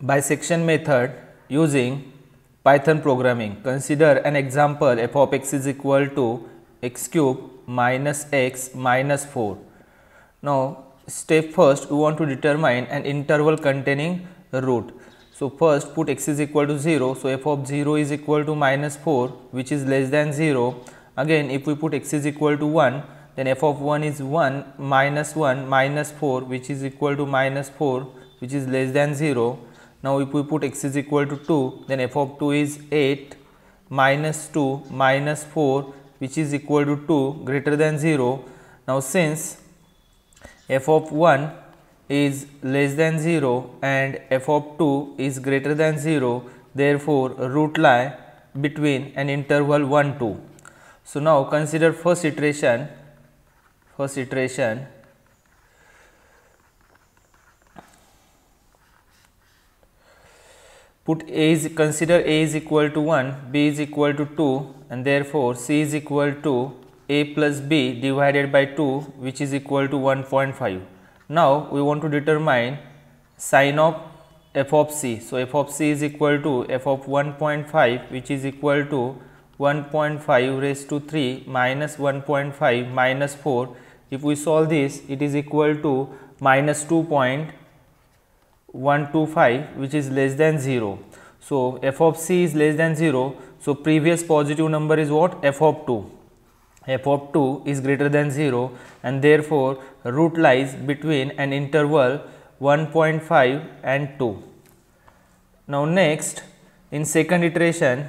bisection method using Python programming. Consider an example f of x is equal to x cube minus x minus 4. Now, step first we want to determine an interval containing root. So, first put x is equal to 0. So, f of 0 is equal to minus 4 which is less than 0. Again if we put x is equal to 1 then f of 1 is 1 minus 1 minus 4 which is equal to minus 4 which is less than 0 now, if we put x is equal to 2, then f of 2 is 8 minus 2 minus 4 which is equal to 2 greater than 0. Now, since f of 1 is less than 0 and f of 2 is greater than 0, therefore, root lie between an interval 1 2. So, now consider first iteration, first iteration put a is consider a is equal to 1 b is equal to 2 and therefore c is equal to a plus b divided by 2 which is equal to 1.5 now we want to determine sign of f of c so f of c is equal to f of 1.5 which is equal to 1.5 raised to 3 minus 1.5 minus 4 if we solve this it is equal to minus 2. 125 which is less than 0. So, f of c is less than 0. So, previous positive number is what f of 2 f of 2 is greater than 0 and therefore, root lies between an interval 1.5 and 2. Now, next in second iteration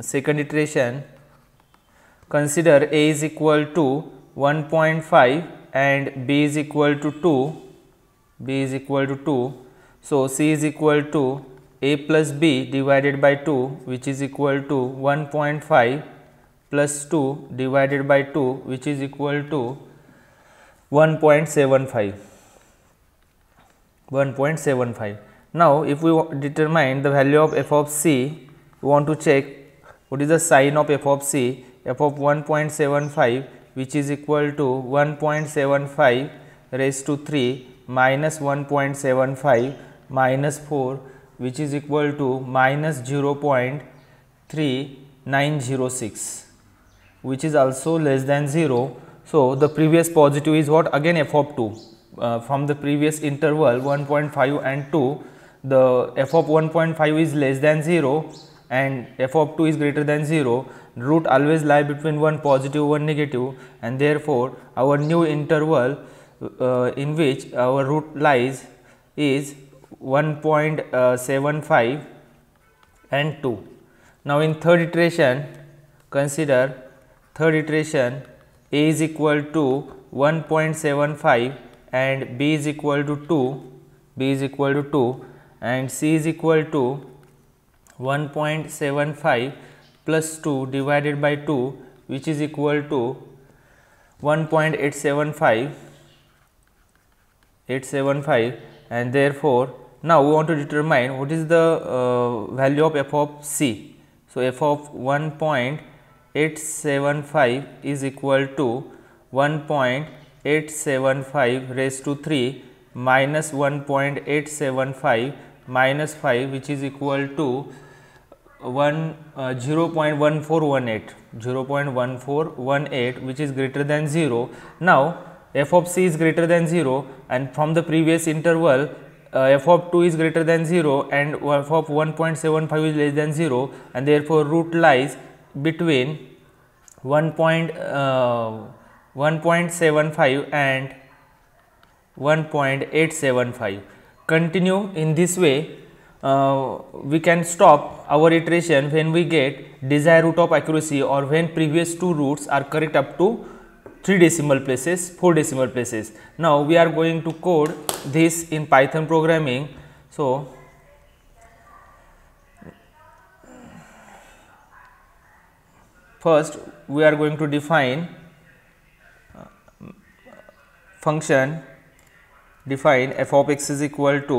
second iteration consider a is equal to 1.5 and b is equal to 2 b is equal to 2. So, c is equal to a plus b divided by 2 which is equal to 1.5 plus 2 divided by 2 which is equal to 1.75 1.75 now if we determine the value of f of c we want to check what is the sign of f of c. F of 1.75 which is equal to 1.75 raised to 3 minus 1.75 minus 4 which is equal to minus 0.3906 which is also less than 0. So, the previous positive is what? Again f of 2 uh, from the previous interval 1.5 and 2 the f of 1.5 is less than 0 and f of 2 is greater than 0 root always lie between one positive one negative and therefore, our new interval uh, in which our root lies is 1.75 and 2. Now, in third iteration consider third iteration a is equal to 1.75 and b is equal to 2 b is equal to 2 and c is equal to 1.75 plus 2 divided by 2 which is equal to 1.875 875 and therefore, now we want to determine what is the uh, value of f of c. So, f of 1.875 is equal to 1.875 raised to 3 minus 1.875 minus 5 which is equal to 1 uh, 0 0.1418 0 0.1418 which is greater than 0. Now, f of c is greater than 0 and from the previous interval uh, f of 2 is greater than 0 and f of 1.75 is less than 0 and therefore, root lies between 1. Uh, 1.75 and 1.875. Continue in this way uh, we can stop our iteration when we get desired root of accuracy or when previous two roots are correct up to 3 decimal places, 4 decimal places. Now, we are going to code this in Python programming. So, first we are going to define uh, function define f of x is equal to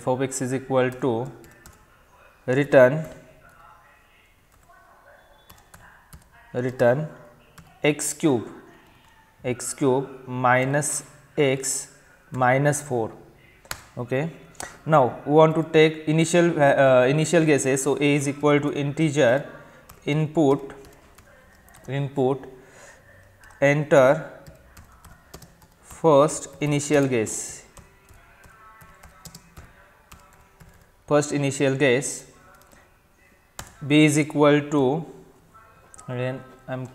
f of x is equal to return return x cube x cube minus x minus 4 okay? Now we want to take initial uh, initial guesses. So a is equal to integer input input enter first initial guess. First initial guess. B is equal to again I am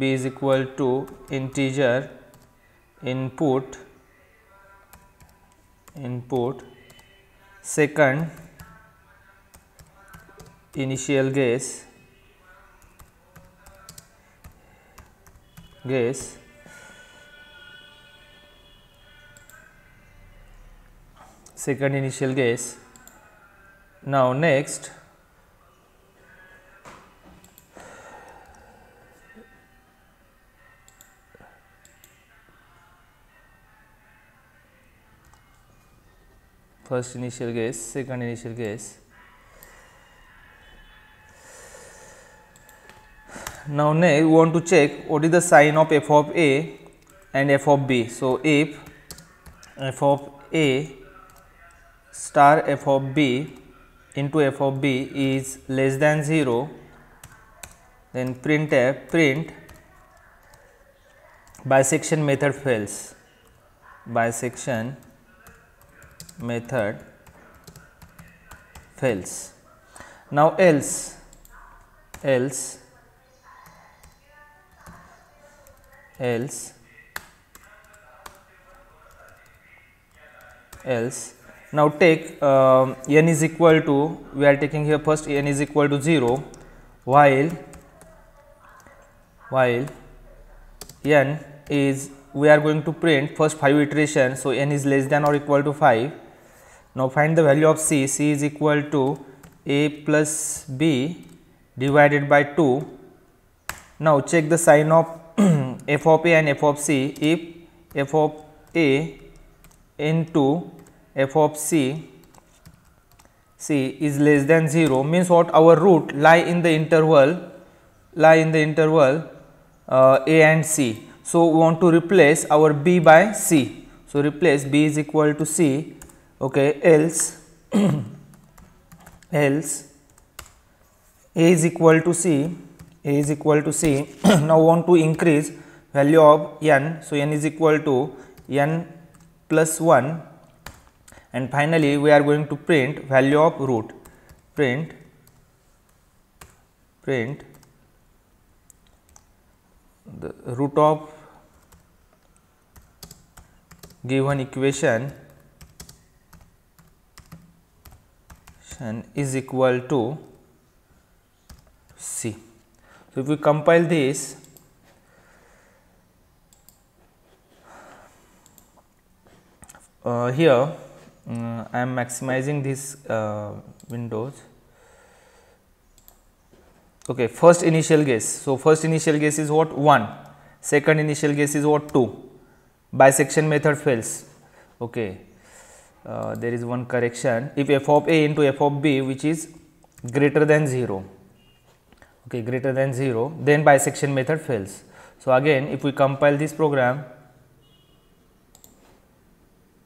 b is equal to integer input input second initial guess guess second initial guess. Now next first initial guess, second initial guess. Now, next we want to check what is the sign of f of a and f of b. So, if f of a star f of b into f of b is less than 0, then print f print bisection method fails bisection method fails. Now, else else else else now take um, n is equal to we are taking here first n is equal to 0 while while n is we are going to print first 5 iteration. So, n is less than or equal to 5 now, find the value of C, C is equal to A plus B divided by 2. Now, check the sign of f of A and f of C. If f of A into f of C, C is less than 0 means what our root lie in the interval lie in the interval uh, A and C. So, we want to replace our B by C. So, replace B is equal to C okay else else a is equal to c a is equal to c. Now want to increase value of n. So n is equal to n plus 1 and finally we are going to print value of root. Print print the root of given equation and is equal to C. So, if we compile this uh, here uh, I am maximizing these uh, windows. Okay first initial guess. So first initial guess is what? 1 second initial guess is what? 2 bisection method fails. Okay uh, there is one correction. If f of a into f of b which is greater than 0 okay greater than 0 then bisection method fails. So again if we compile this program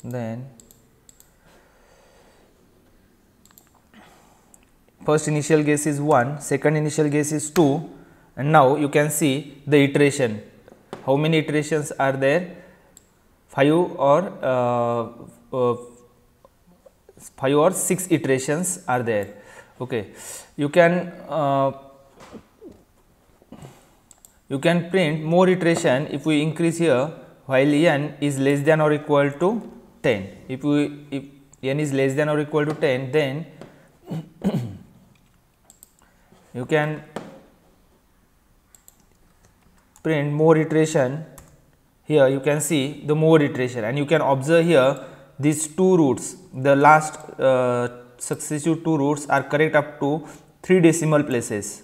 then first initial guess is 1 second initial guess is 2 and now you can see the iteration. How many iterations are there? 5 or uh, uh, 5 or 6 iterations are there. Okay. You can uh, you can print more iteration if we increase here while n is less than or equal to 10. If we if n is less than or equal to 10 then you can print more iteration here you can see the more iteration and you can observe here these two roots the last uh, successive two roots are correct up to 3 decimal places.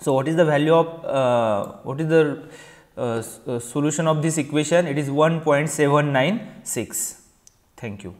So, what is the value of uh, what is the uh, uh solution of this equation? It is 1.796 thank you